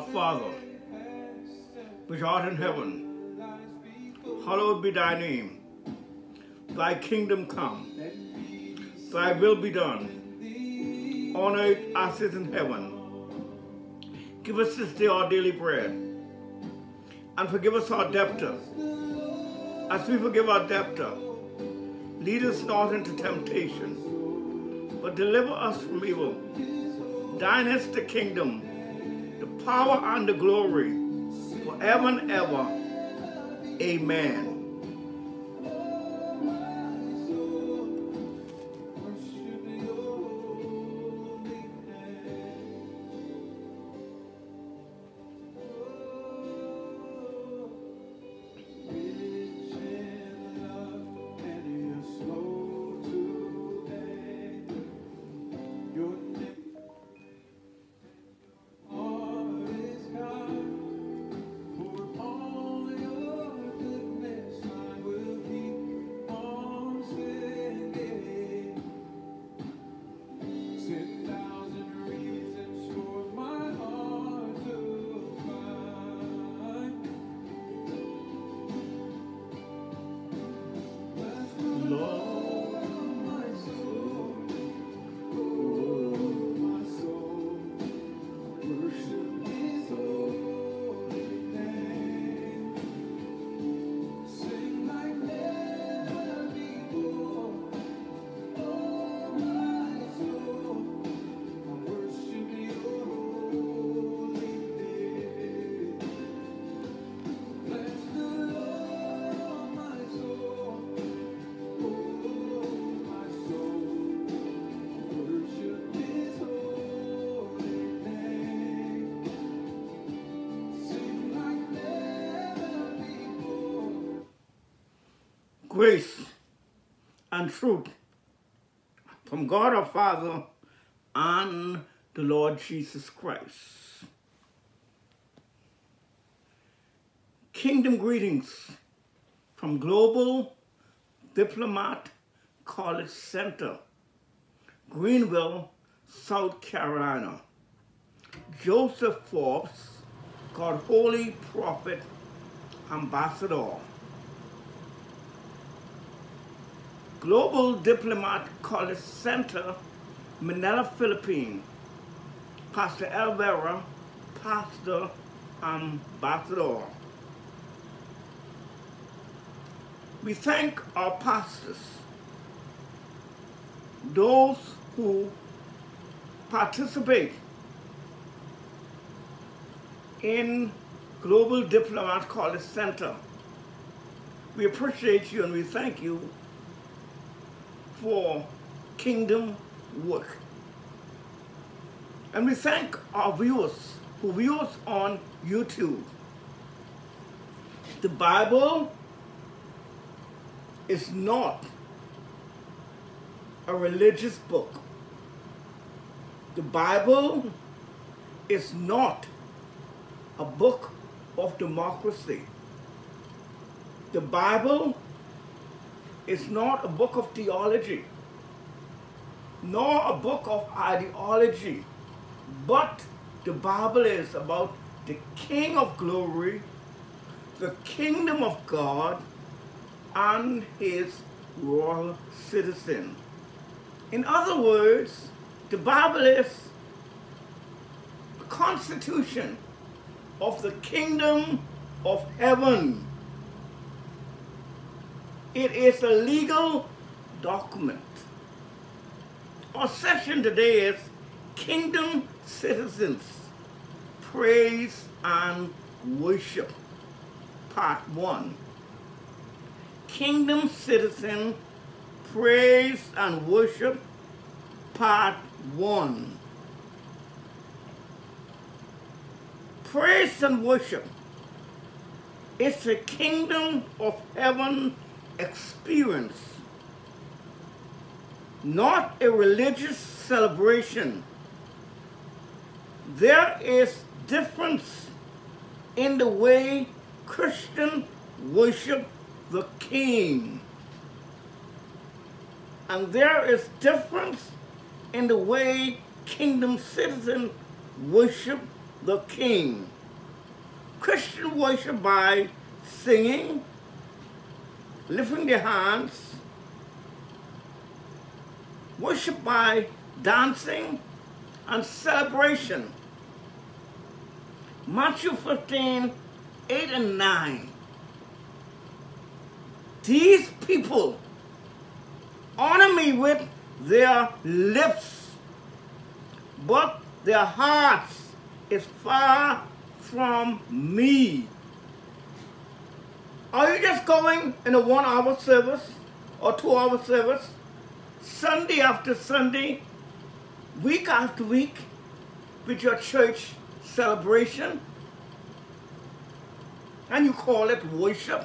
Our Father, which art in heaven, hallowed be thy name. Thy kingdom come, thy will be done, on earth as it is in heaven. Give us this day our daily bread, and forgive us our debtors, as we forgive our debtors. Lead us not into temptation, but deliver us from evil. Thine is the kingdom, power and the glory, forever and ever. Amen. And truth from God our Father and the Lord Jesus Christ. Kingdom greetings from Global Diplomat College Center, Greenville, South Carolina. Joseph Forbes, God Holy Prophet Ambassador. Global Diplomat College Center, Manila, Philippines. Pastor Elvera, Pastor um, Ambassador. We thank our pastors, those who participate in Global Diplomat College Center. We appreciate you and we thank you for kingdom work. And we thank our viewers who view us on YouTube. The Bible is not a religious book. The Bible is not a book of democracy. The Bible is not a book of theology, nor a book of ideology, but the Bible is about the King of glory, the kingdom of God, and his royal citizen. In other words, the Bible is the constitution of the kingdom of heaven. It is a legal document. Our session today is Kingdom Citizens, Praise and Worship, Part 1. Kingdom Citizen, Praise and Worship, Part 1. Praise and worship is the kingdom of heaven experience, not a religious celebration. There is difference in the way Christian worship the King. And there is difference in the way kingdom citizens worship the King. Christian worship by singing, lifting their hands, worship by dancing, and celebration. Matthew 15, 8 and 9. These people honor me with their lips, but their hearts is far from me. Are you just going in a one hour service or two hour service, Sunday after Sunday, week after week, with your church celebration? And you call it worship?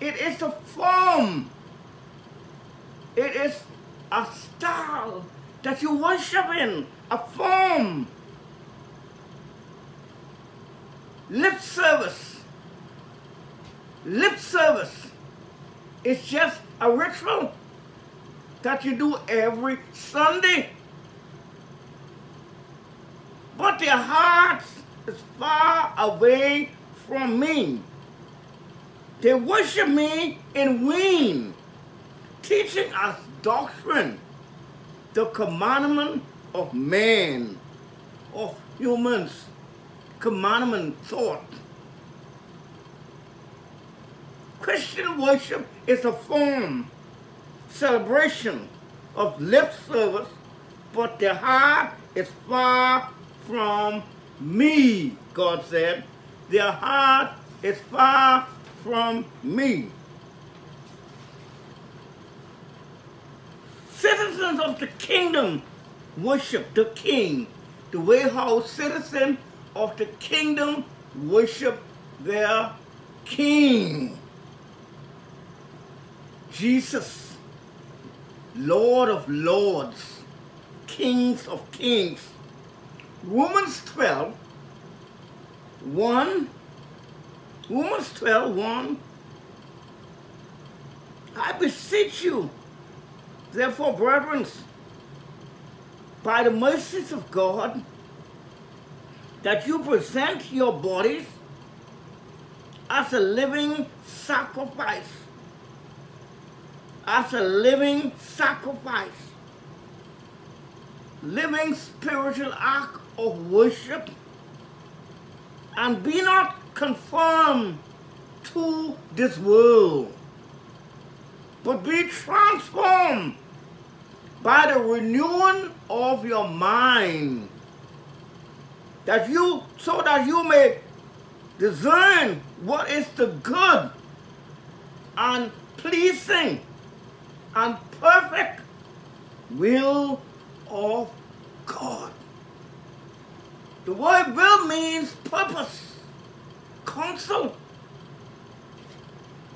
It is a form. It is a style that you worship in, a form. Lip service. Lip service is just a ritual that you do every Sunday. But their hearts is far away from me. They worship me in vain, teaching us doctrine, the commandment of man, of humans, commandment thought. Christian worship is a form, celebration of lip service, but the heart is far from me, God said. Their heart is far from me. Citizens of the kingdom worship the king the way how citizens of the kingdom worship their king. Jesus, Lord of lords, kings of kings. Romans 12, 1 Romans 12, 1. I beseech you, therefore, brethren, by the mercies of God, that you present your bodies as a living sacrifice. As a living sacrifice. Living spiritual act of worship. And be not conform to this world, but be transformed by the renewing of your mind, that you, so that you may discern what is the good and pleasing and perfect will of God. The word will means purpose counsel.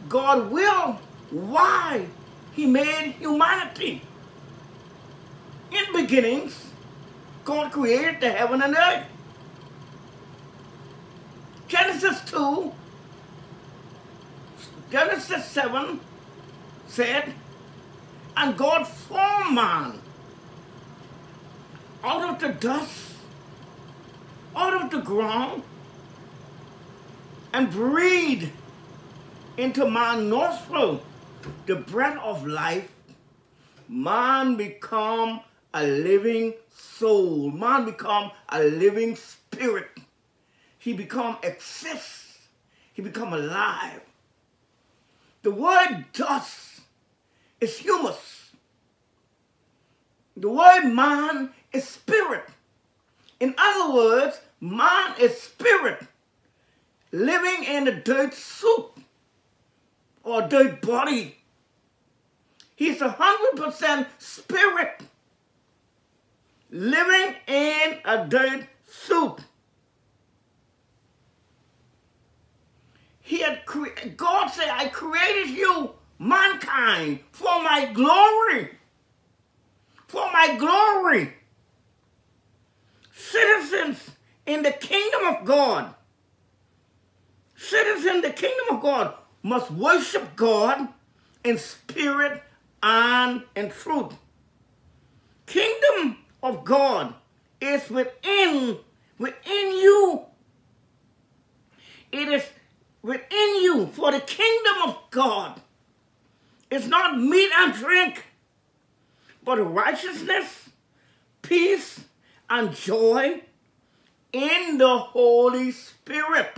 God will why he made humanity. In beginnings, God created the heaven and earth. Genesis 2, Genesis 7 said, and God formed man out of the dust, out of the ground, and breathe into my nostril the breath of life, man become a living soul. Man become a living spirit. He become exists. He become alive. The word dust is humus. The word man is spirit. In other words, man is spirit living in a dirt suit or dirt body. He's a hundred percent spirit living in a dirt suit. He had God said, I created you, mankind, for my glory. For my glory. Citizens in the kingdom of God Citizens in the kingdom of God must worship God in spirit and in truth. Kingdom of God is within within you. It is within you for the kingdom of God. It's not meat and drink, but righteousness, peace, and joy in the Holy Spirit.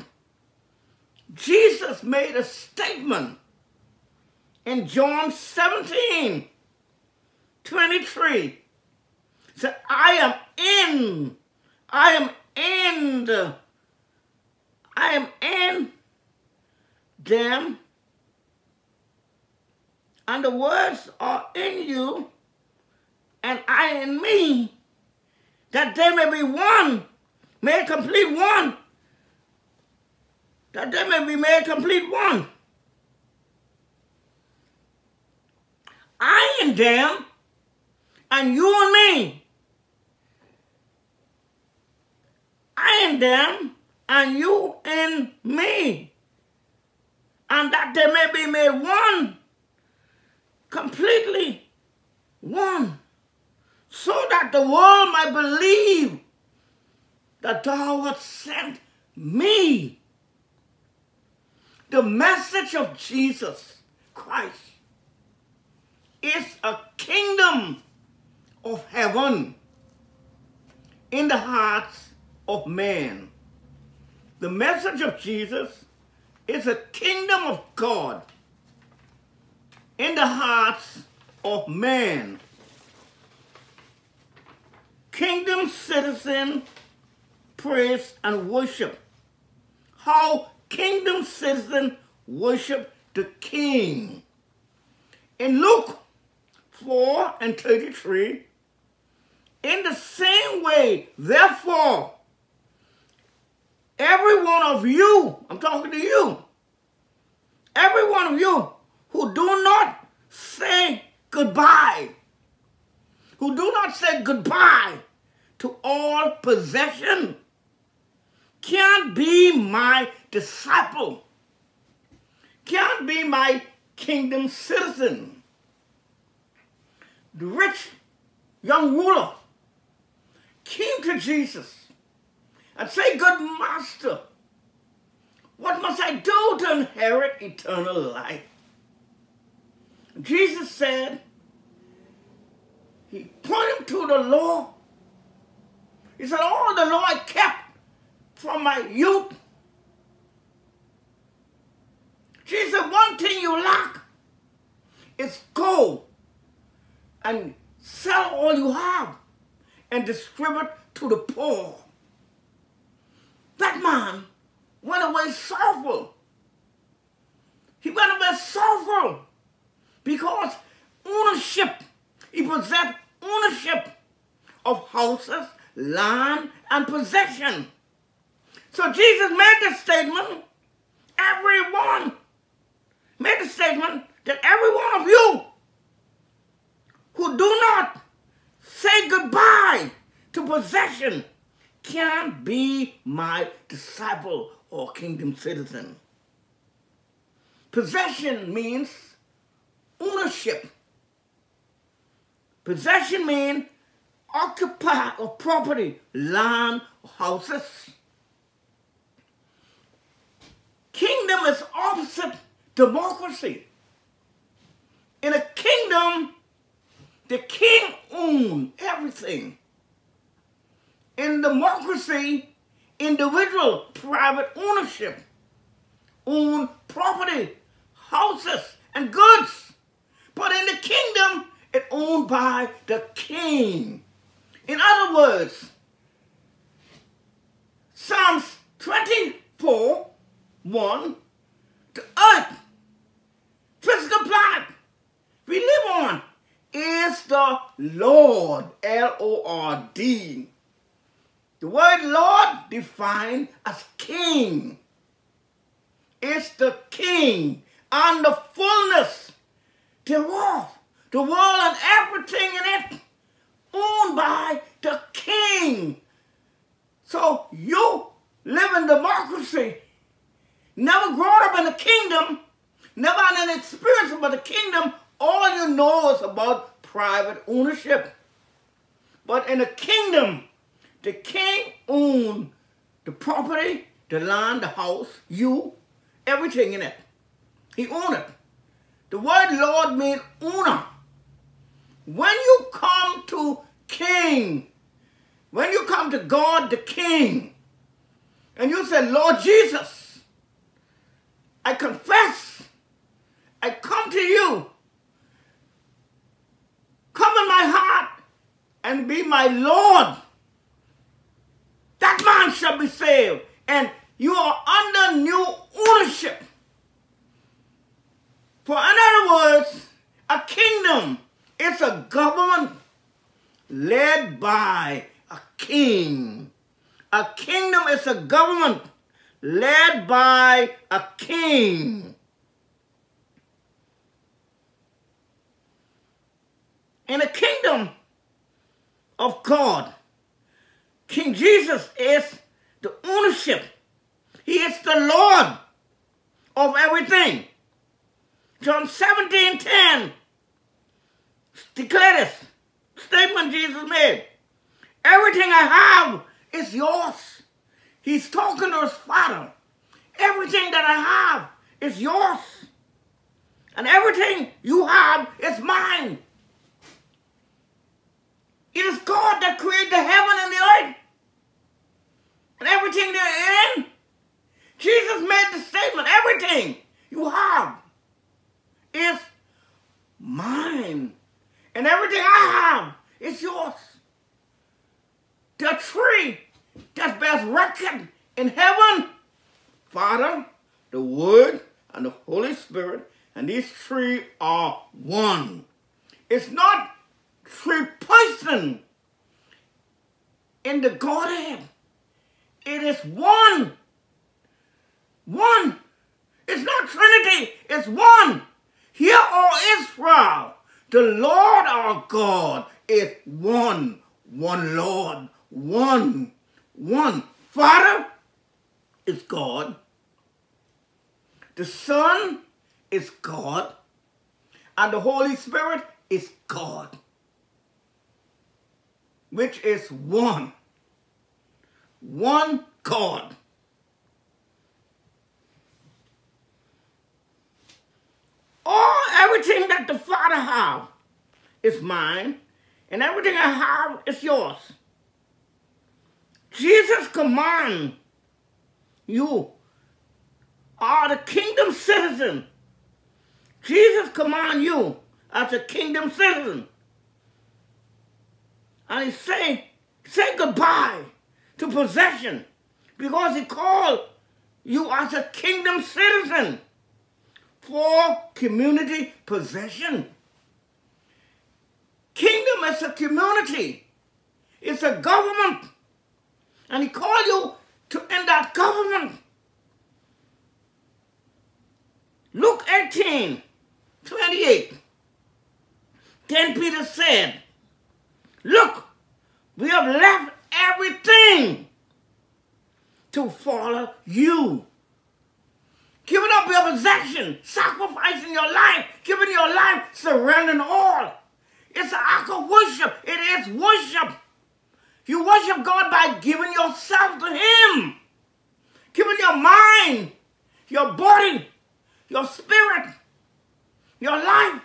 Jesus made a statement in John 17, 23. Said, I am in, I am in the, I am in them, and the words are in you, and I in me, that they may be one, made complete one, that they may be made complete one. I in them, and you and me. I in them, and you in me. And that they may be made one, completely one, so that the world might believe that thou hast sent me. The message of Jesus Christ is a kingdom of heaven in the hearts of man. The message of Jesus is a kingdom of God in the hearts of men. Kingdom citizen praise and worship. How kingdom citizen worship the king. In Luke 4 and 33, in the same way, therefore, every one of you, I'm talking to you, every one of you who do not say goodbye, who do not say goodbye to all possession, can't be my disciple, can't be my kingdom citizen. The rich young ruler came to Jesus and said, Good master, what must I do to inherit eternal life? Jesus said, He pointed to the law. He said, All the law I kept from my youth. Jesus One thing you lack is go and sell all you have and distribute to the poor. That man went away sorrowful. He went away sorrowful because ownership, he possessed ownership of houses, land, and possession. So Jesus made this statement, everyone made the statement that every one of you who do not say goodbye to possession can't be my disciple or kingdom citizen. Possession means ownership. Possession means occupy of property, land, houses. Kingdom is opposite democracy. In a kingdom, the king owns everything. In democracy, individual private ownership own property, houses, and goods. But in the kingdom, it's owned by the king. In other words, Psalms 24, 1, the earth, physical planet we live on is the Lord, L-O-R-D. The word Lord defined as king. It's the king and the fullness thereof. The wall and everything in it owned by the king. So you live in democracy, never grown up in the kingdom, never had an experience about the kingdom, all you know is about private ownership. But in a kingdom, The king owned the property, the land, the house, you, everything in it. He owned it. The word Lord means owner. When you come to King, when you come to God the King, and you say, Lord Jesus, I confess, I come to you. Come in my heart and be my Lord. That man shall be saved. And you are under new ownership. For in other words, a kingdom is a government led by a king. A kingdom is a government led by a king. In the kingdom of God, King Jesus is the ownership. He is the Lord of everything. John 17, 10 declare this statement Jesus made. Everything I have is yours. He's talking to his father. Everything that I have is yours. And everything you have is mine. It is God that created the heaven and the earth. And everything they're in. Jesus made the statement, everything you have is mine. And everything I have is yours. The tree that bears record in heaven, Father, the Word, and the Holy Spirit, and these three are one. It's not three persons in the Godhead. It is one. One. It's not Trinity, it's one. Hear, O Israel, the Lord our God is one, one Lord, one, one. Father is God. The Son is God. And the Holy Spirit is God, which is one. One God. All everything that the Father have is mine, and everything I have is yours. Jesus command you are the kingdom citizen. Jesus command you as a kingdom citizen. And he say, say goodbye to possession because he called you as a kingdom citizen for community possession. Kingdom is a community. It's a government. And he called you to end that government. Luke 18, 28. Then Peter said, Look, we have left everything to follow you. Giving up your possession, sacrificing your life, giving your life, surrendering all. It's an act of worship. It is worship. You worship God by giving yourself to Him. Giving your mind, your body, your spirit, your life,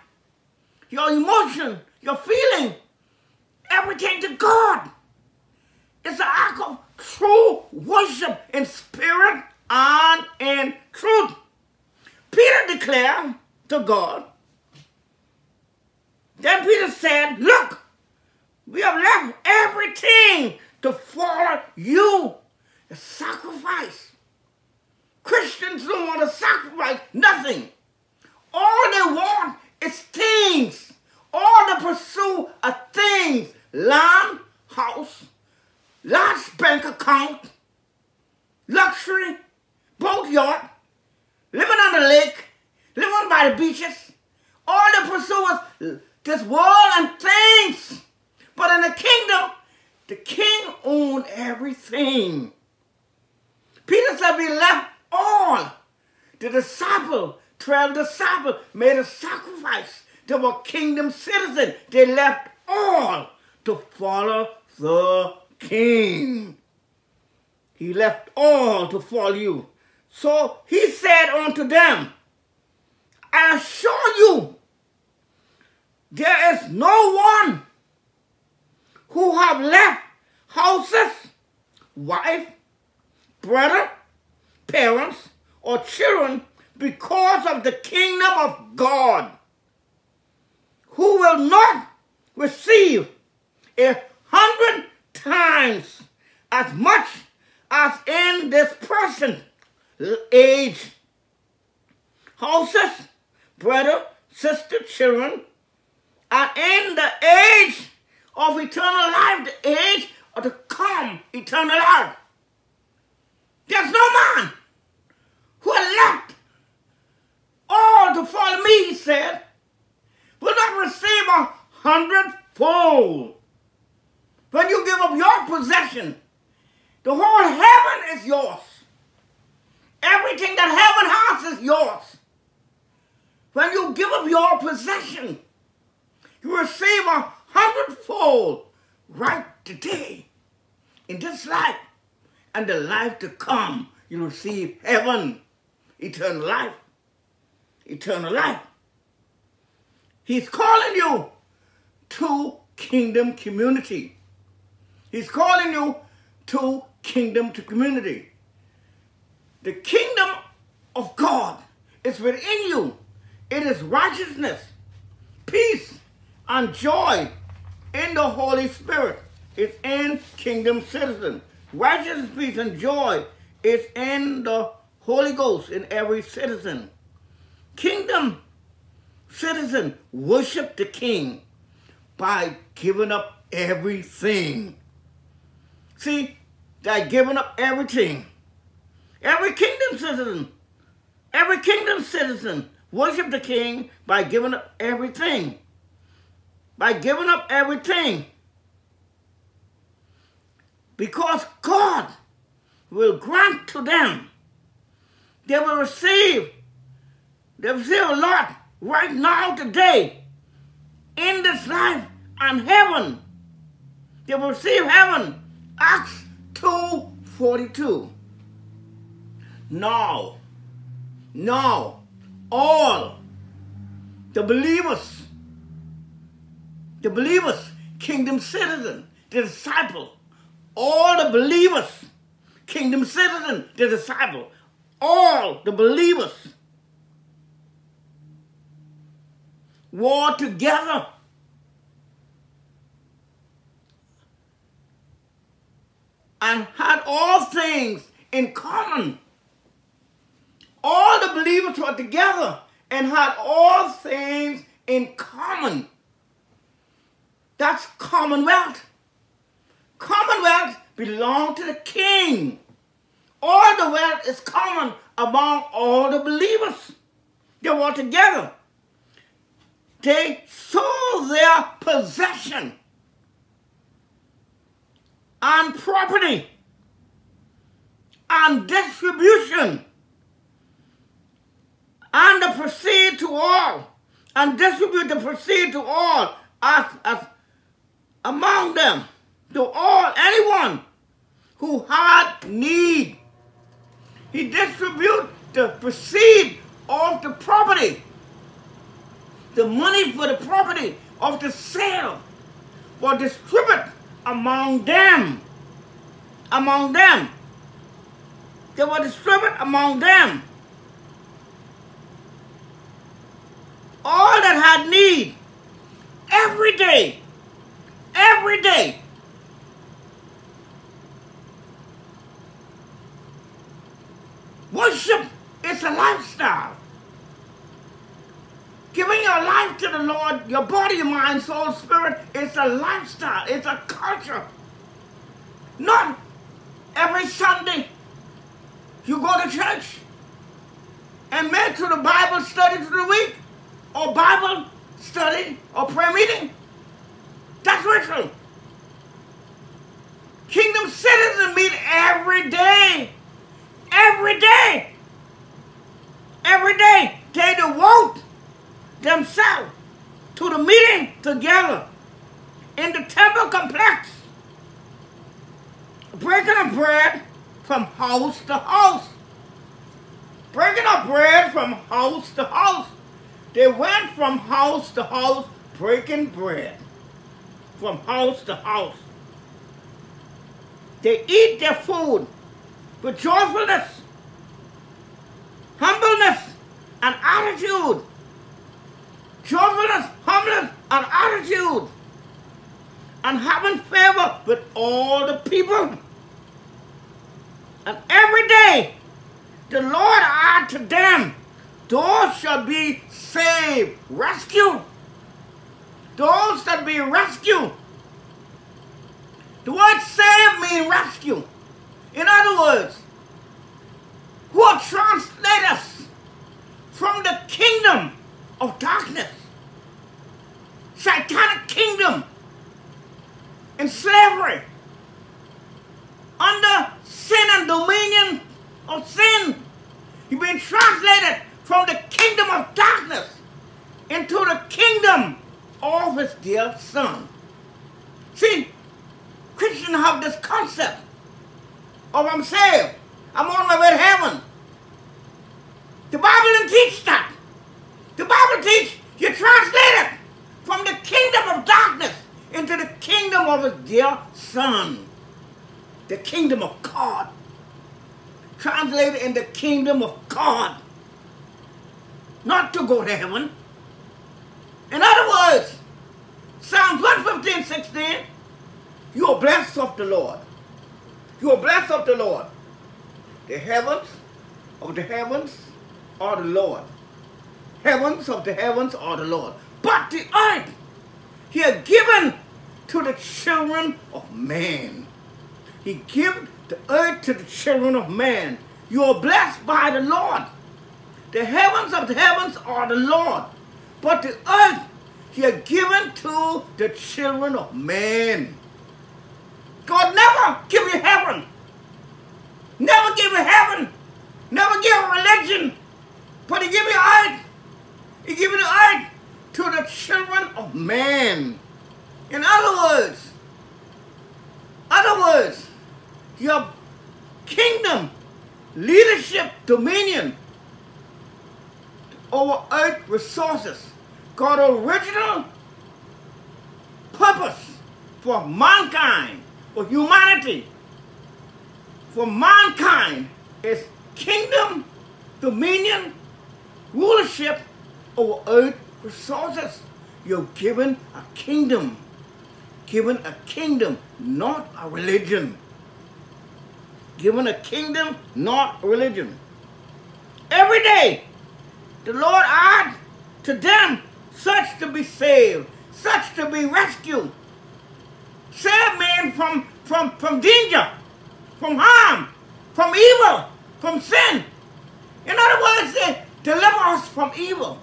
your emotion, your feeling, everything to God. It's an act of true worship in spirit and in truth. Peter declared to God, then Peter said, Look, we have left everything to follow you. A sacrifice. Christians don't want to sacrifice nothing. All they want is things. All they pursue are things. Land, house, large bank account, luxury, yacht, living on the lake, living by the beaches. All they pursue is this world and things. But in the kingdom, the king owned everything. Peter said we left all. The disciple, 12 disciples, made a sacrifice. They were kingdom citizens. They left all to follow the king. He left all to follow you. So he said unto them, I assure you, there is no one who have left houses, wife, brother, parents, or children because of the kingdom of God, who will not receive a hundred times as much as in this present age. Houses, brother, sister, children, and in the age of eternal life, the age of the come eternal life. There's no man who had left all to follow me, he said, will not receive a hundredfold. When you give up your possession, the whole heaven is yours. Everything that heaven has is yours. When you give up your possession, you receive a hundredfold right today in this life and the life to come. You receive heaven, eternal life, eternal life. He's calling you to kingdom community. He's calling you to kingdom to community. The kingdom of God is within you. It is righteousness, peace, and joy in the Holy Spirit. It's in kingdom citizen. Righteousness, peace, and joy is in the Holy Ghost in every citizen. Kingdom citizen worship the king by giving up everything. See, they're giving up everything. Every kingdom citizen, every kingdom citizen worship the king by giving up everything. By giving up everything. Because God will grant to them. They will receive. They will receive a lot right now, today, in this life and heaven. They will receive heaven. Acts 2 42. Now, now, all the believers, the believers, kingdom citizen, the disciple, all the believers, kingdom citizen, the disciple, all the believers war together. And had all things in common. All the believers were together and had all things in common. That's commonwealth. Commonwealth belong to the king. All the wealth is common among all the believers. They were together. They sold their possession and property and distribution and the proceed to all and distribute the proceed to all as, as among them to all anyone who had need. He distribute the proceed of the property the money for the property of the sale was distributed among them. Among them. They were distributed among them. All that had need, every day, every day. Worship is a lifestyle. Giving your life to the Lord, your body, mind, soul, spirit, it's a lifestyle. It's a culture. Not every Sunday you go to church and met to the Bible study through the week or Bible study or prayer meeting. That's ritual. Kingdom citizens meet every day. Every day. Every day. They devote themselves to the meeting together in the temple complex. breaking of bread from house to house. Breaking of bread from house to house. They went from house to house breaking bread. From house to house. They eat their food with joyfulness, humbleness, and attitude. Joyfulness, humbleness, and attitude. And having favor with all the people. And every day the Lord add to them, those shall be saved, rescued. Those that be rescued. The word save means rescue. In other words, who will translate us from the kingdom of darkness, satanic kingdom, in slavery, under sin and dominion of sin. You've been translated from the kingdom of darkness into the kingdom of his dear son. See, Christians have this concept of I'm saved. I'm on my way to heaven. The Bible didn't teach that. The Bible teaches you're translated from the kingdom of darkness into the kingdom of his dear son. The kingdom of God. Translated in the kingdom of God. Not to go to heaven. In other words, Psalms 115, 16, you are blessed of the Lord. You are blessed of the Lord. The heavens of the heavens are the Lord. Heavens of the heavens are the Lord. But the earth he has given to the children of man. He gave the earth to the children of man. You are blessed by the Lord. The heavens of the heavens are the Lord. But the earth he has given to the children of man. God never give you heaven. Never give you heaven. Never give you religion. But he give you earth. He give you the earth to the children of man. In other words, other words, your kingdom, leadership, dominion over earth resources, God's original purpose for mankind for humanity, for mankind, is kingdom, dominion, rulership over earth resources. You're given a kingdom. Given a kingdom, not a religion. Given a kingdom, not religion. Every day, the Lord adds to them such to be saved, such to be rescued, save man from, from, from danger, from harm, from evil, from sin. In other words, they deliver us from evil.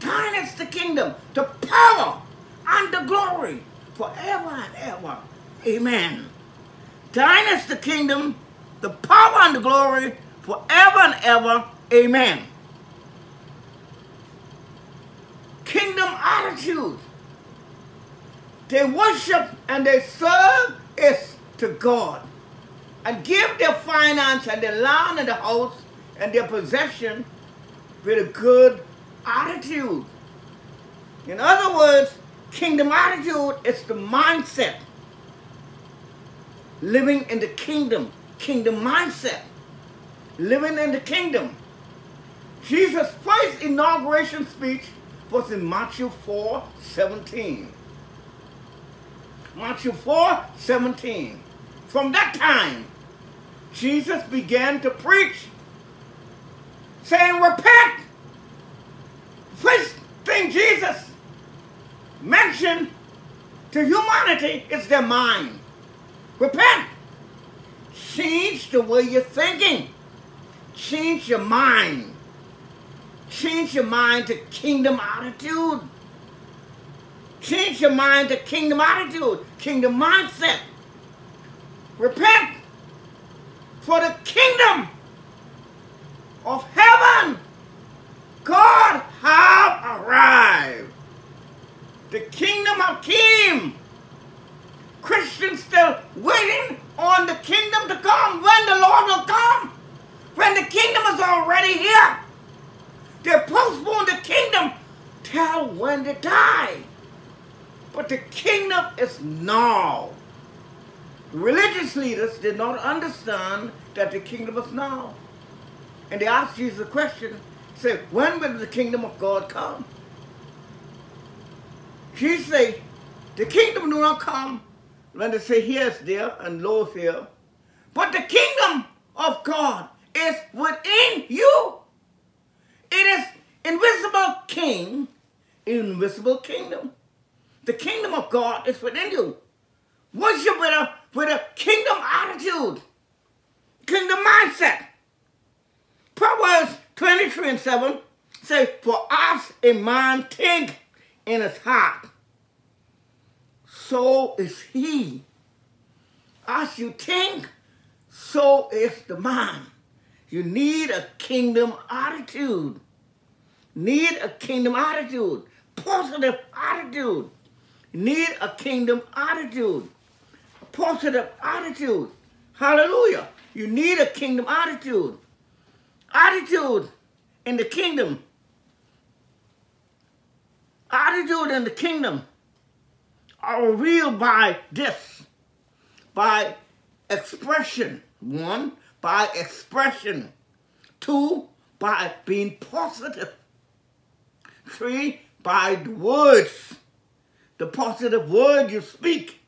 Thine is the kingdom, the power, and the glory forever and ever. Amen. Thine is the kingdom, the power, and the glory forever and ever. Amen. Kingdom attitude they worship and they serve is to God. And give their finance and their land and the house and their possession with a good attitude. In other words, kingdom attitude is the mindset. Living in the kingdom, kingdom mindset. Living in the kingdom. Jesus' first inauguration speech was in Matthew 4, 17. Matthew 4, 17. From that time, Jesus began to preach, saying, repent. First thing Jesus mentioned to humanity is their mind. Repent. Change the way you're thinking. Change your mind. Change your mind to kingdom attitude. Change your mind to kingdom attitude, kingdom mindset. Repent for the kingdom of heaven. God have arrived. The kingdom of came. Christians still waiting on the kingdom to come. When the Lord will come. When the kingdom is already here tell when to die. But the kingdom is now. Religious leaders did not understand that the kingdom is now. And they asked Jesus a question, say, when will the kingdom of God come? Jesus said, the kingdom do not come when they say here is there and lo is here. But the kingdom of God is within you. It is invisible king, invisible kingdom. The kingdom of God is within you. Worship with a, with a kingdom attitude, kingdom mindset. Proverbs 23 and 7 say, For as a man think in his heart, so is he. As you think, so is the man. You need a kingdom attitude. Need a kingdom attitude. Positive attitude. Need a kingdom attitude. A positive attitude. Hallelujah. You need a kingdom attitude. Attitude in the kingdom. Attitude in the kingdom are revealed by this. By expression. One, by expression. Two, by being positive. Three, by the words. The positive word you speak.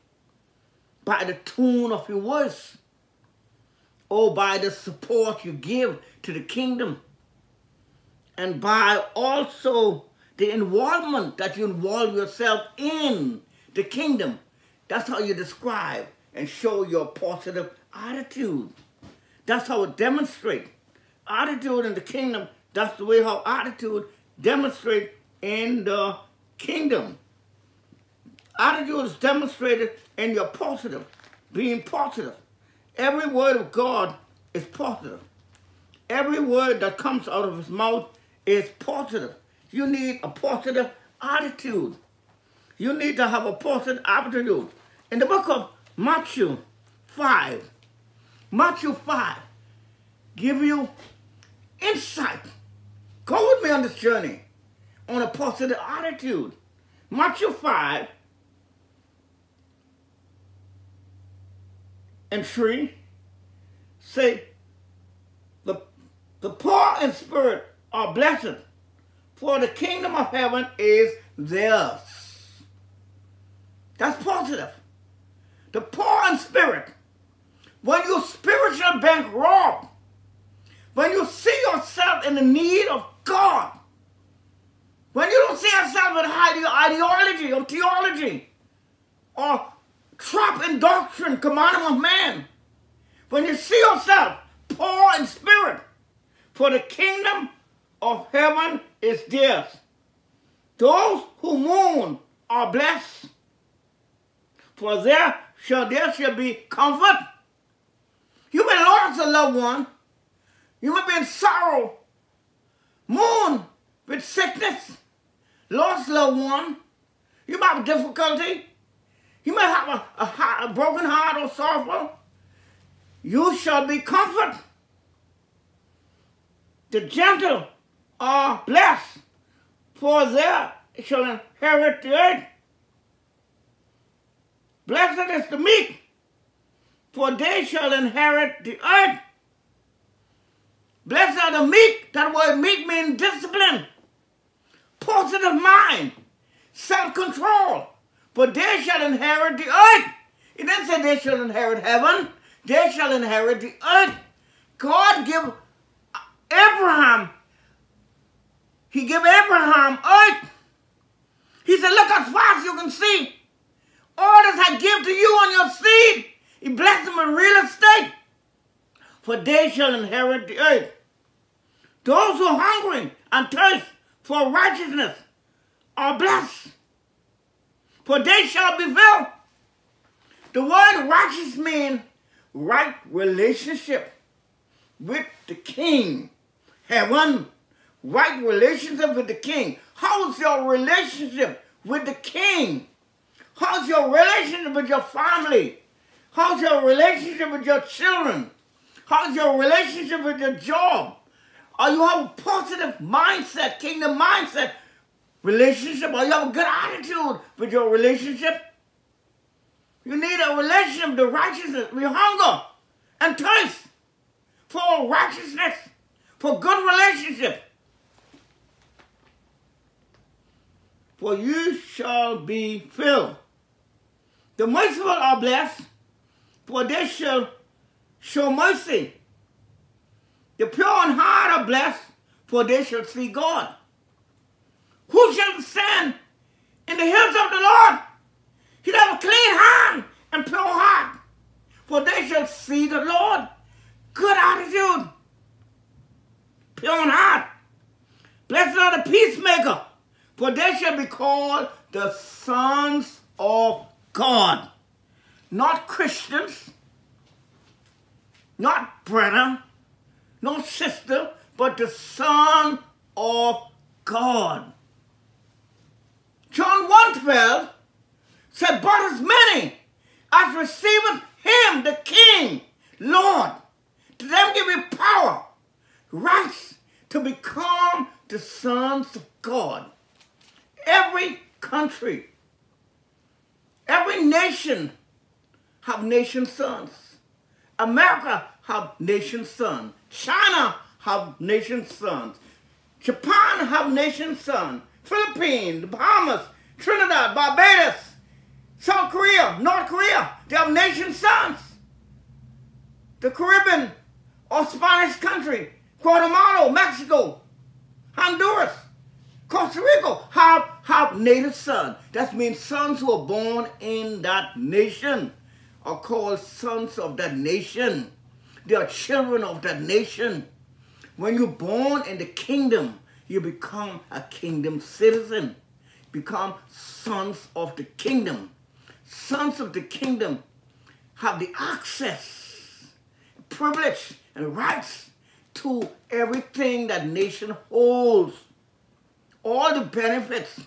By the tone of your voice. Or by the support you give to the kingdom. And by also the involvement that you involve yourself in the kingdom. That's how you describe and show your positive attitude. That's how it demonstrates. Attitude in the kingdom, that's the way how attitude demonstrates in the kingdom. Attitude is demonstrated in your positive, being positive. Every word of God is positive. Every word that comes out of his mouth is positive. You need a positive attitude. You need to have a positive attitude. In the book of Matthew 5, Matthew 5 give you insight. Go with me on this journey on a positive attitude. Matthew 5 and 3 say, the, the poor in spirit are blessed, for the kingdom of heaven is theirs. That's positive. The poor in spirit when you spiritual bankrupt, when you see yourself in the need of God, when you don't see yourself in ideology or theology or trapped in doctrine, commandment of man, when you see yourself poor in spirit, for the kingdom of heaven is theirs. Those who mourn are blessed, for there shall there shall be comfort you may lost a loved one. You may be in sorrow, mourn with sickness, lost loved one. You might have difficulty. You may have a, a, a broken heart or sorrow. You shall be comforted. The gentle are blessed, for they shall inherit the earth. Blessed is the meek, for they shall inherit the earth. Blessed are the meek. That word meek means discipline, positive mind, self-control. For they shall inherit the earth. It didn't say they shall inherit heaven. They shall inherit the earth. God give Abraham, he gave Abraham earth. He said, look as far as you can see. All that I give to you and your seed he blessed them with real estate, for they shall inherit the earth. Those who hungry and thirst for righteousness are blessed, for they shall be filled. The word righteous means right relationship with the king. Heaven, right relationship with the king. How's your relationship with the king? How's your relationship with your family? How's your relationship with your children? How's your relationship with your job? Are you have a positive mindset, kingdom mindset relationship or you have a good attitude with your relationship. You need a relationship, the righteousness, we hunger and thirst for righteousness, for good relationship. For you shall be filled. The merciful are blessed, for they shall show mercy. The pure in heart are blessed, for they shall see God. Who shall stand in the hills of the Lord? He have a clean hand and pure heart, for they shall see the Lord. Good attitude, pure in heart. Blessed are the peacemaker, for they shall be called the sons of God. Not Christians, not brother, not sister, but the Son of God. John 1.12 said, But as many as receiveth him, the King, Lord, to them give you power, rights to become the sons of God. Every country, every nation have nation sons. America have nation sons. China have nation sons. Japan have nation sons. Philippines, the Bahamas, Trinidad, Barbados, South Korea, North Korea, they have nation sons. The Caribbean or Spanish country, Guatemala, Mexico, Honduras, Costa Rica have, have native sons. That means sons who are born in that nation are called sons of that nation. They are children of that nation. When you're born in the kingdom, you become a kingdom citizen. Become sons of the kingdom. Sons of the kingdom have the access, privilege, and rights to everything that nation holds. All the benefits,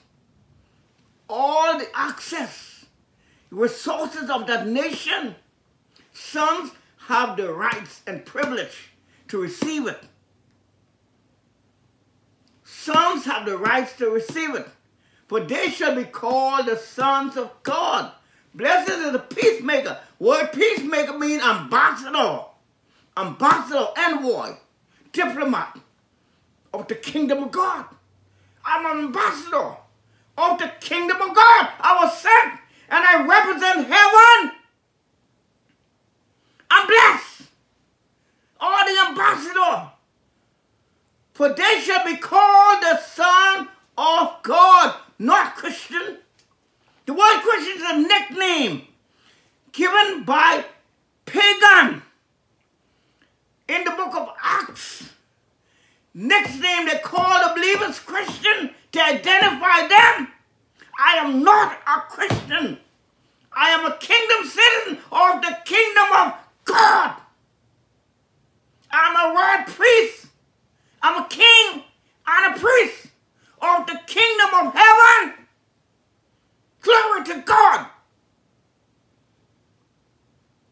all the access, resources of that nation. Sons have the rights and privilege to receive it. Sons have the rights to receive it, for they shall be called the sons of God. Blessed is the peacemaker. Word peacemaker means ambassador, ambassador, envoy, diplomat of the kingdom of God. I'm an ambassador of the kingdom of God. I was sent and I represent heaven. I'm blessed. Or the ambassador. For they shall be called the Son of God, not Christian. The word Christian is a nickname given by pagan in the book of Acts. Next name they call the believers Christian to identify them. I am not a Christian. I am a kingdom citizen of the kingdom of God. I'm a royal priest. I'm a king and a priest of the kingdom of heaven. Glory to God.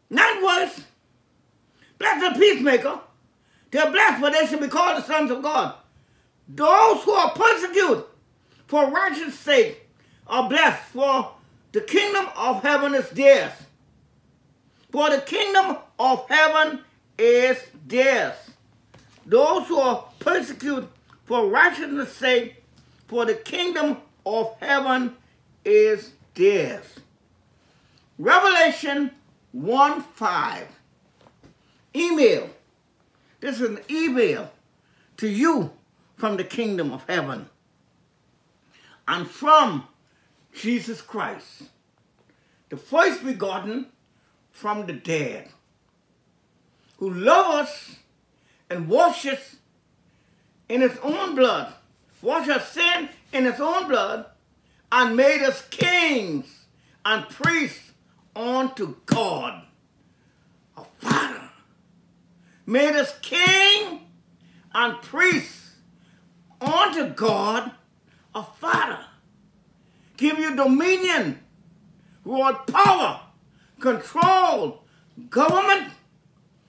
Not worse. Blessed the peacemaker. They're blessed, but they should be called the sons of God. Those who are persecuted for righteousness' sake are blessed, for the kingdom of heaven is theirs. For the kingdom of heaven is theirs. Those who are persecuted for righteousness' sake, for the kingdom of heaven is theirs. Revelation 1 5. Email. This is an email to you from the kingdom of heaven and from Jesus Christ, the first begotten from the dead, who loved us and washed us in his own blood, washed our sin in his own blood, and made us kings and priests unto God, our Father. Made us king and priests unto God, our Father. Give you dominion, world power, control, government,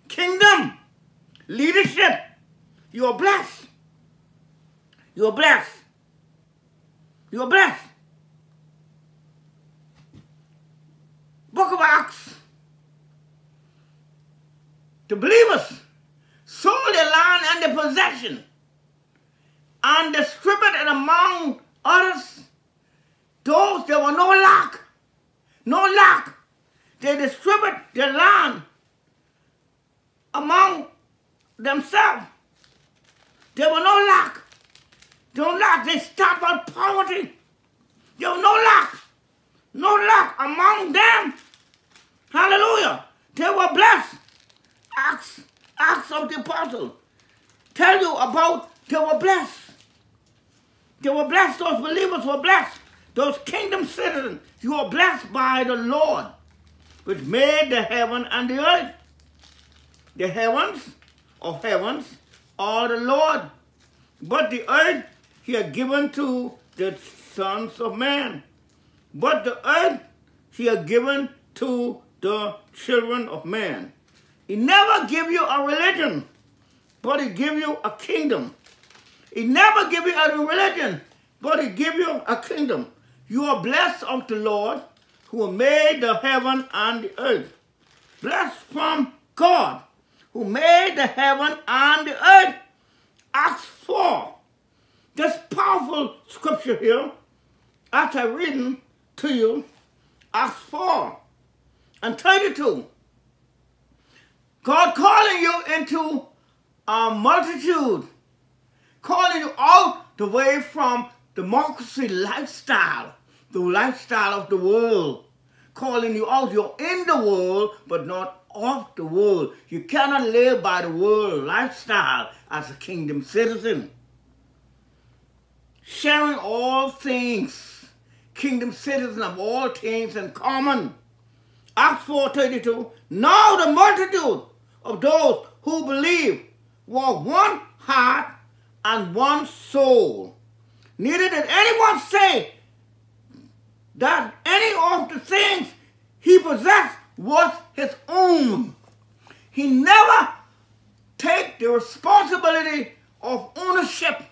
kingdom, leadership. You are blessed. You are blessed. You are blessed. Book of Acts. The believers sold their land and their possession and distributed among others those there were no lack. No lack. They distributed their land among themselves. There were no lack. No lack. They stopped out poverty. There was no lack. No lack among them. Hallelujah. They were blessed. Acts, Acts of the Apostle tell you about they were blessed. They were blessed. Those believers were blessed. Those kingdom citizens, you are blessed by the Lord, which made the heaven and the earth. The heavens of heavens are the Lord, but the earth he had given to the sons of man. But the earth he had given to the children of man. He never give you a religion, but he give you a kingdom. He never give you a religion, but he give you a kingdom. You are blessed of the Lord who made the heaven and the earth. Blessed from God who made the heaven and the earth. Acts 4. This powerful scripture here, after reading to you, Acts 4 and 32. God calling you into a multitude, calling you out the way from democracy lifestyle, the lifestyle of the world, calling you out. You're in the world, but not of the world. You cannot live by the world lifestyle as a kingdom citizen. Sharing all things, kingdom citizen of all things in common. Acts 4.32, Now the multitude of those who believe were one heart and one soul. Neither did anyone say that any of the things he possessed was his own. He never take the responsibility of ownership.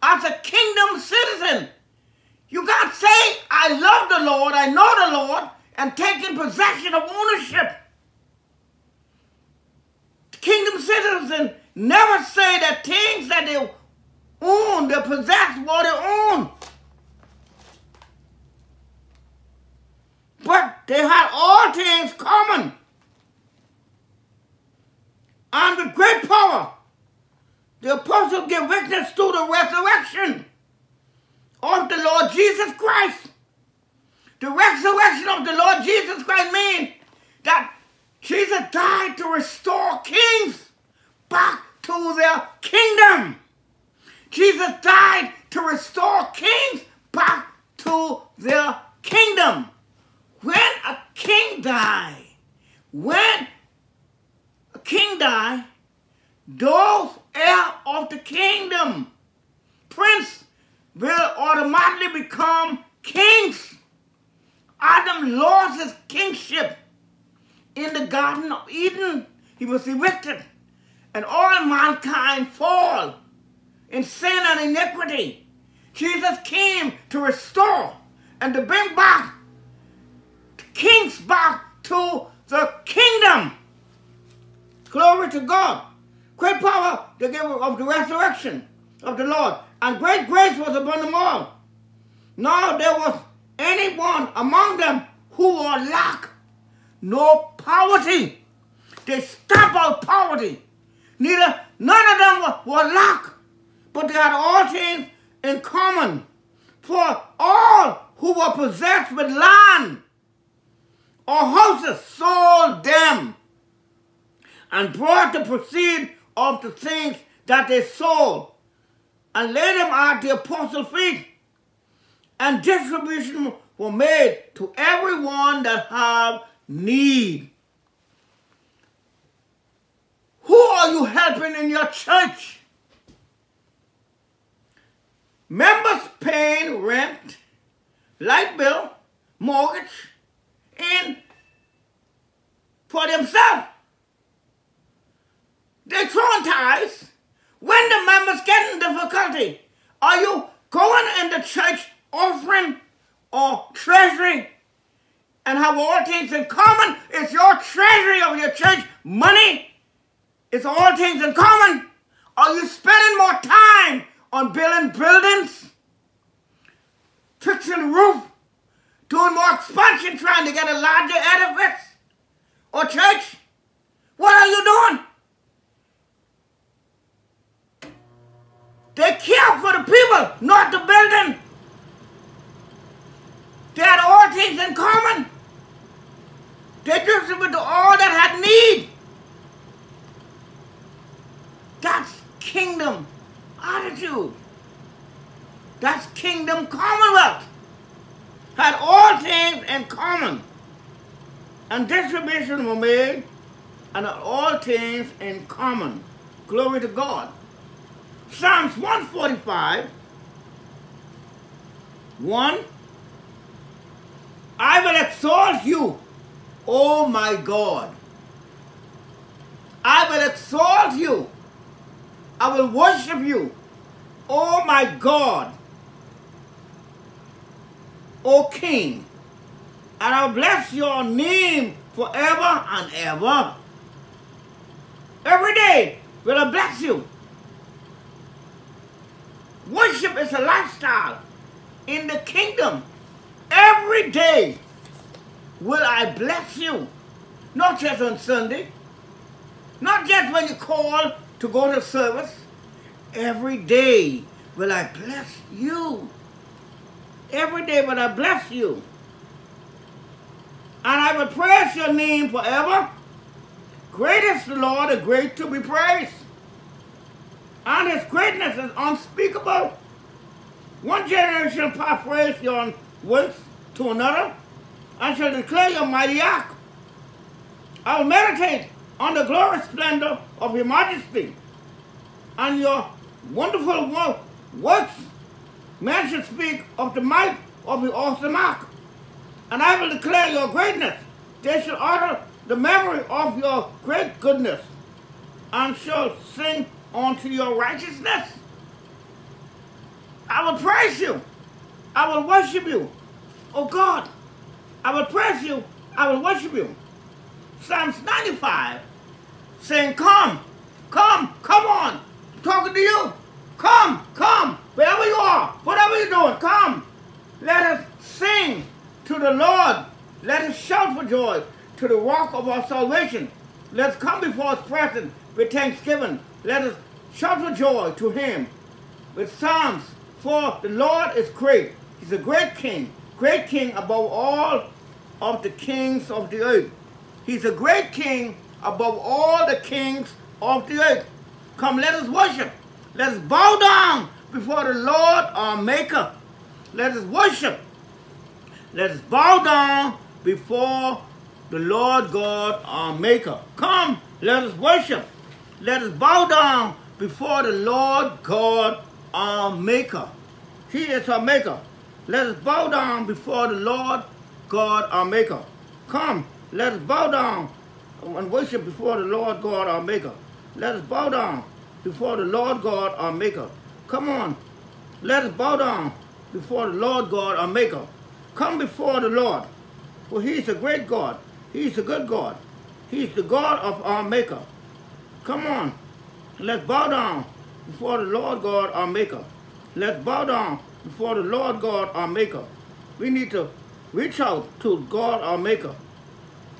As a kingdom citizen, you can't say, I love the Lord, I know the Lord, and taking possession of ownership. Kingdom citizens never say that things that they own, they possess what they own. But they had all things common. And with great power, the apostles give witness to the resurrection of the Lord Jesus Christ. The resurrection of the Lord Jesus Christ means that Jesus died to restore kings back to their kingdom. Jesus died to restore kings back to their kingdom. When a king die, when a king die, those heir of the kingdom, prince, will automatically become kings. Adam lost his kingship in the Garden of Eden. He was evicted. And all mankind fall in sin and iniquity. Jesus came to restore and to bring back kings back to the kingdom. Glory to God. Great power the giver of the resurrection of the Lord. And great grace was upon them all. Now there was anyone among them who were lack. No poverty. They stamp out poverty. Neither none of them were, were lack. But they had all things in common. For all who were possessed with land or houses sold them and brought the proceeds of the things that they sold and laid them at the apostles' feet. And distribution were made to everyone that have need. Who are you helping in your church? Members paying rent, light bill, mortgage, and for themselves. They're traumatized. When the members get in difficulty, are you Going in the church offering or treasury and have all things in common. It's your treasury of your church money. It's all things in common. Are you spending more time on building buildings, fixing roof, doing more expansion, trying to get a larger edifice or church? What are you doing? They care for the people, not the building. They had all things in common. They distributed to all that had need. That's kingdom attitude. That's kingdom commonwealth. Had all things in common. And distribution were made and all things in common. Glory to God. Psalms 145, 1. I will exalt you, O my God. I will exalt you. I will worship you, O my God, O King. And I bless your name forever and ever. Every day will I bless you. Worship is a lifestyle in the kingdom. Every day will I bless you. Not just on Sunday. Not just when you call to go to service. Every day will I bless you. Every day but I bless you. And I will praise your name forever. Great is the Lord, and great to be praised and his greatness is unspeakable. One generation shall praise your works to another, and shall declare your mighty act. I will meditate on the glorious splendor of your majesty and your wonderful works. Men should speak of the might of the awesome act, and I will declare your greatness. They shall honor the memory of your great goodness, and shall sing unto your righteousness. I will praise you. I will worship you. Oh God, I will praise you. I will worship you. Psalms 95 saying, Come, come, come on. I'm talking to you. Come, come, wherever you are, whatever you're doing, come. Let us sing to the Lord. Let us shout for joy to the rock of our salvation. Let us come before his presence with thanksgiving. Let us shout for joy to him with psalms. For the Lord is great. He's a great king, great king above all of the kings of the earth. He's a great king above all the kings of the earth. Come, let us worship. Let us bow down before the Lord our Maker. Let us worship. Let us bow down before the Lord God our Maker. Come, let us worship. Let us bow down before the Lord God our Maker. He is our Maker. Let us bow down before the Lord God our Maker. Come, let us bow down and worship before the Lord God our Maker. Let us bow down before the Lord God our Maker. Come on, let us bow down before the Lord God our Maker. Come before the Lord, for He is a great God. He is a good God. He is the God of our Maker. Come on. Let's bow down before the Lord God, our Maker. Let's bow down before the Lord God, our Maker. We need to reach out to God, our Maker.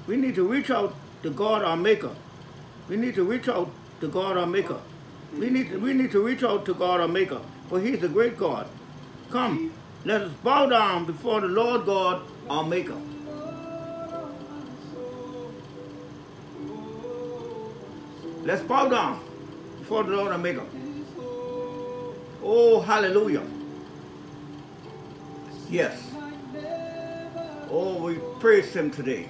We need to reach out to God, our Maker. We need to reach out to God, our Maker. We need to, we need to reach out to God, our Maker, for He's a great God. Come, let us bow down before the Lord God, our Maker. Let's bow down before the Lord and Maker. Oh, hallelujah. Yes. Oh, we praise Him today.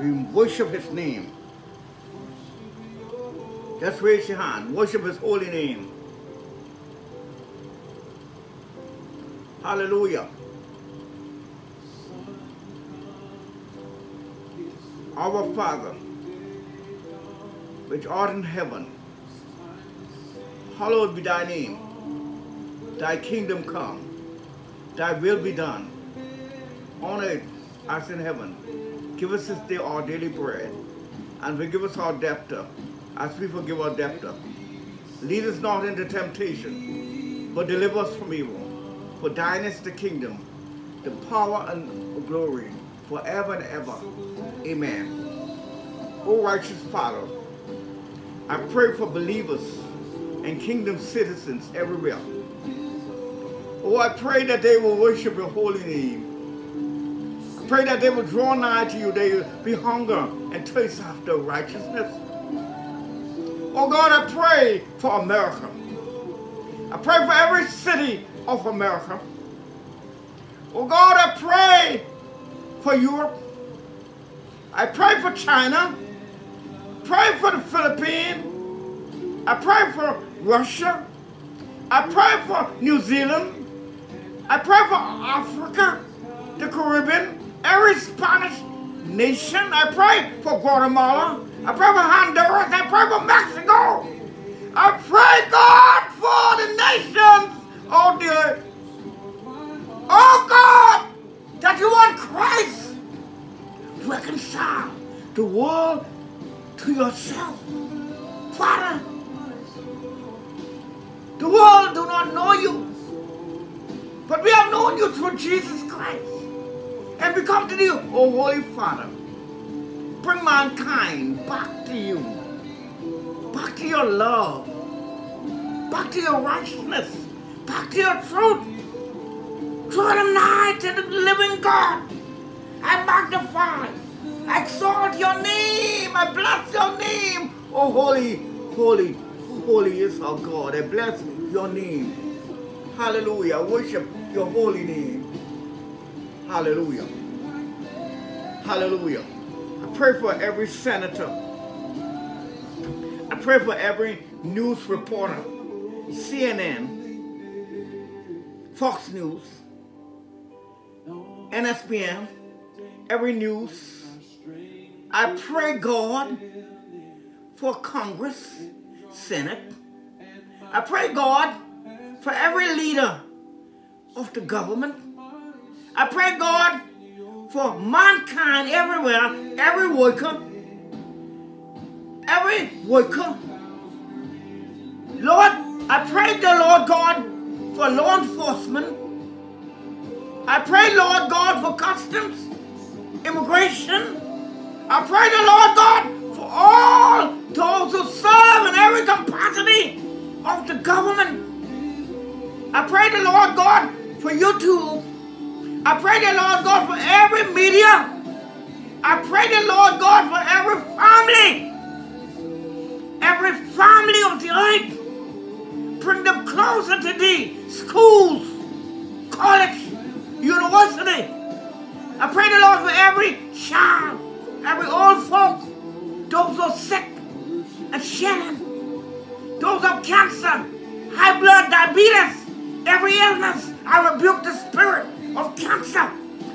We worship His name. Just raise your hand. Worship His holy name. Hallelujah. Our Father which art in heaven, hallowed be thy name. Thy kingdom come. Thy will be done. On earth as in heaven. Give us this day our daily bread. And forgive us our debtor as we forgive our debtor. Lead us not into temptation, but deliver us from evil. For thine is the kingdom, the power and glory, forever and ever. Amen. O righteous Father, I pray for believers and kingdom citizens everywhere. Oh, I pray that they will worship your holy name. I pray that they will draw nigh to you. They will be hunger and thirst after righteousness. Oh God, I pray for America. I pray for every city of America. Oh God, I pray for Europe. I pray for China. Pray for the Philippines. I pray for Russia. I pray for New Zealand. I pray for Africa, the Caribbean, every Spanish nation. I pray for Guatemala. I pray for Honduras. I pray for Mexico. I pray, God, for the nations oh, of the earth. Oh, God, that you want Christ reconcile the world to yourself. Father, the world do not know you, but we have known you through Jesus Christ. And we come to you, oh Holy Father, bring mankind back to you, back to your love, back to your righteousness, back to your truth. Draw them nigh to the living God. I magnify, I exalt your name, I bless your name. Oh, holy, holy, holy is our God. I bless your name. Hallelujah. I worship your holy name. Hallelujah. Hallelujah. Pray for every senator. I pray for every news reporter, CNN, Fox News, NSPN, every news. I pray, God, for Congress, Senate. I pray, God, for every leader of the government. I pray, God, for mankind everywhere, every worker, every worker. Lord, I pray the Lord God for law enforcement. I pray, Lord God, for customs, immigration. I pray the Lord God for all those who serve in every capacity of the government. I pray the Lord God for YouTube. I pray the Lord God for every media. I pray the Lord God for every family. Every family of the earth. Bring them closer to thee. Schools, college, university. I pray the Lord for every child, every old folk, those who are sick and shedding, those of cancer, high blood, diabetes, every illness. I rebuke the spirit of cancer.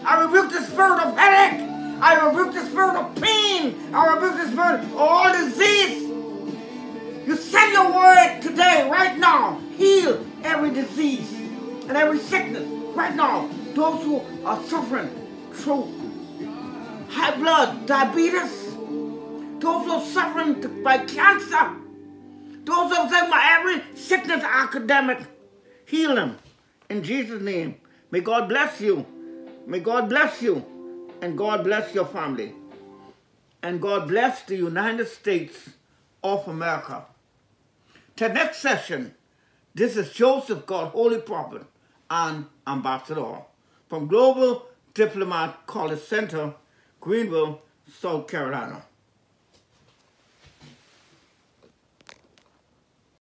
I rebuke the spirit of headache. I rebuke the spirit of pain. I rebuke the spirit of all disease. You send your word today, right now. Heal every disease and every sickness right now. Those who are suffering through high blood, diabetes, those who are suffering by cancer, those who are suffering by every sickness academic, heal them in Jesus' name. May God bless you. May God bless you. And God bless your family. And God bless the United States of America. To next session, this is Joseph God, Holy Prophet and Ambassador from Global Diplomat College Center, Greenville, South Carolina.